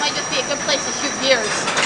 might just be a good place to shoot deers.